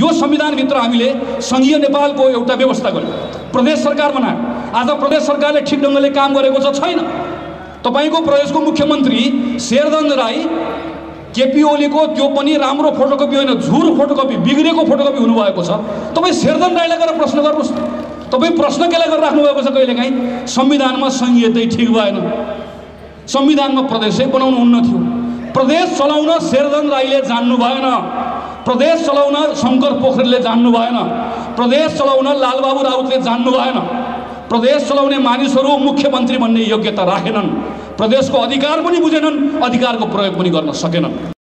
यो संविधानभित्र हामीले सङ्घीय नेपालको एउटा व्यवस्था गर्यौँ। प्रदेश सरकार बनायो। आज प्रदेश सरकारले ठिक ढङ्गले काम गरेको छ छैन। तपाईँको प्रदेशको मुख्यमन्त्री शेरदन राई केपी ओलीको त्यो पनि राम्रो फोटोकपी होइन झुर फोटोकपी बिग्रेको फोटोकपी हुनुभएको छ। तपाईँ शेरदन राईलाई गएर प्रश्न गर्नुहोस् तपाईँ प्रश्न केलाई गरेर राख्नुभएको छ कहिलेकाहीँ? संविधानमा सङ्घीयतै ठिक भएन। संविधानमा प्रदेशै बनाउनु हुन्न थियो। प्रदेश चलाउन शेरदन राईले जान्नु भएन। प्रदेश चलाउन शङ्कर पोखरेलले जान्नु भएन। प्रदेश चलाउन लालबाबु राउतले जान्नु भएन। प्रदेश चलाउने मानिसहरू मुख्यमन्त्री भन्ने योग्यता राखेनन्। प्रदेशको अधिकार पनि बुझेनन् अधिकारको प्रयोग पनि गर्न सकेनन्।